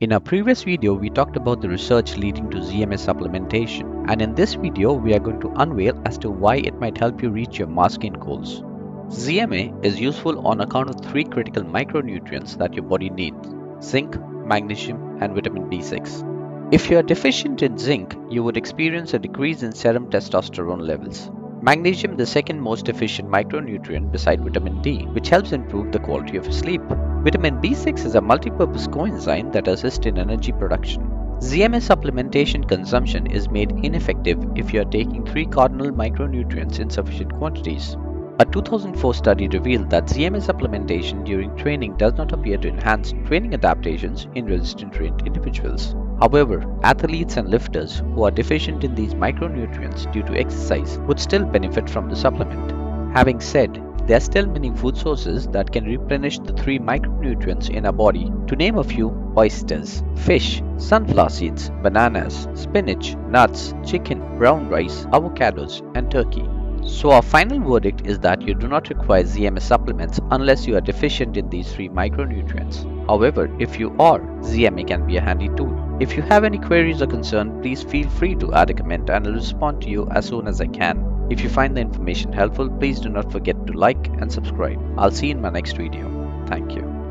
In our previous video, we talked about the research leading to ZMA supplementation and in this video, we are going to unveil as to why it might help you reach your masking goals. ZMA is useful on account of three critical micronutrients that your body needs, zinc, magnesium and vitamin B6. If you are deficient in zinc, you would experience a decrease in serum testosterone levels. Magnesium the second most efficient micronutrient beside vitamin D, which helps improve the quality of sleep. Vitamin B6 is a multi-purpose coenzyme that assists in energy production. ZMA supplementation consumption is made ineffective if you are taking three cardinal micronutrients in sufficient quantities. A 2004 study revealed that ZMA supplementation during training does not appear to enhance training adaptations in resistant trained individuals. However, athletes and lifters who are deficient in these micronutrients due to exercise would still benefit from the supplement. Having said, there are still many food sources that can replenish the three micronutrients in our body. To name a few, oysters, fish, sunflower seeds, bananas, spinach, nuts, chicken, brown rice, avocados, and turkey. So our final verdict is that you do not require ZMA supplements unless you are deficient in these three micronutrients. However, if you are, ZMA can be a handy tool. If you have any queries or concern, please feel free to add a comment and I'll respond to you as soon as I can. If you find the information helpful, please do not forget to like and subscribe. I'll see you in my next video. Thank you.